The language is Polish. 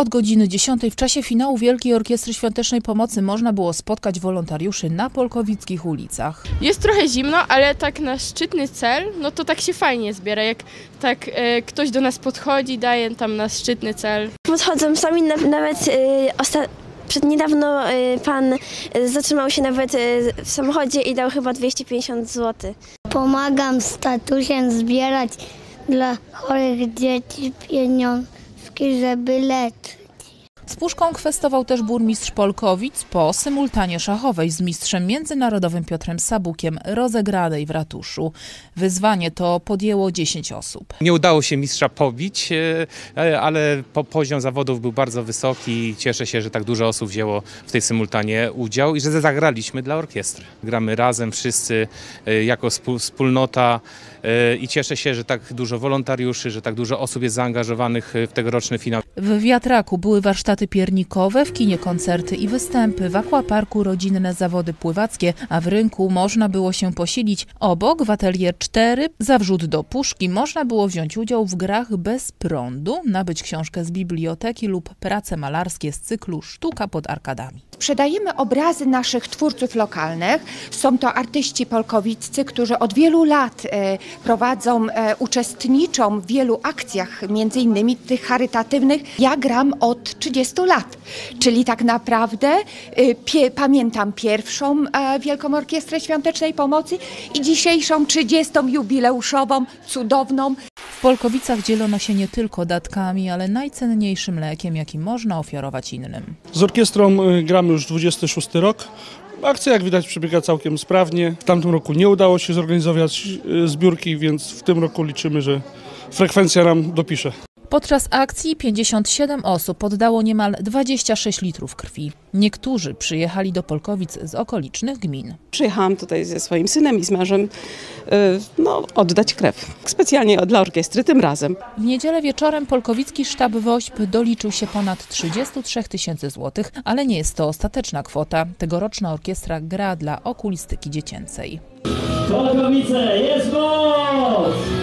Od godziny 10 w czasie finału Wielkiej Orkiestry Świątecznej Pomocy można było spotkać wolontariuszy na polkowickich ulicach. Jest trochę zimno, ale tak na szczytny cel, no to tak się fajnie zbiera. Jak tak e, ktoś do nas podchodzi, daje tam na szczytny cel. Podchodzą sami, na, nawet y, osta- przed niedawno y, pan y, zatrzymał się nawet w samochodzie i dał chyba 250 zł. Pomagam z tatusiem zbierać dla chorych dzieci Parce que j'avais. Z puszką kwestował też burmistrz Polkowic po symultanie szachowej z mistrzem międzynarodowym Piotrem Sabukiem rozegranej w ratuszu. Wyzwanie to podjęło 10 osób. Nie udało się mistrza pobić, e, ale po, poziom zawodów był bardzo wysoki. Cieszę się, że tak dużo osób wzięło w tej symultanie udział i że zagraliśmy dla orkiestry. Gramy razem wszyscy e, jako wspól- wspólnota e, i cieszę się, że tak dużo wolontariuszy, że tak dużo osób jest zaangażowanych w tegoroczny finał. W wiatraku były warsztaty piernikowe, w kinie koncerty i występy, w akwaparku rodzinne zawody pływackie, a w rynku można było się posilić. Obok w atelier 4 za wrzut do puszki można było wziąć udział w grach bez prądu, nabyć książkę z biblioteki lub prace malarskie z cyklu Sztuka pod arkadami. Sprzedajemy obrazy naszych twórców lokalnych. Są to artyści polkowiccy, którzy od wielu lat e, prowadzą, e, uczestniczą w wielu akcjach, między innymi tych charytatywnych. Ja gram od 30 lat, czyli tak naprawdę e, pie, pamiętam pierwszą Wielką Orkiestrę Świątecznej Pomocy i dzisiejszą 30. jubileuszową, cudowną. W Polkowicach dzielono się nie tylko datkami, ale najcenniejszym lekiem, jaki można ofiarować innym. Z orkiestrą y, gramy już 26 rok. Akcja, jak widać, przebiega całkiem sprawnie. W tamtym roku nie udało się zorganizować y, zbiórki, więc w tym roku liczymy, że frekwencja nam dopisze. Podczas akcji 57 osób oddało niemal 26 litrów krwi. Niektórzy przyjechali do Polkowic z okolicznych gmin. Przyjechałam tutaj ze swoim synem i z mężem no, oddać krew. Specjalnie dla orkiestry tym razem. W niedzielę wieczorem polkowicki sztab WOŚP doliczył się ponad 33 tysięcy złotych, ale nie jest to ostateczna kwota. Tegoroczna orkiestra gra dla okulistyki dziecięcej. Polkowice, jest moc!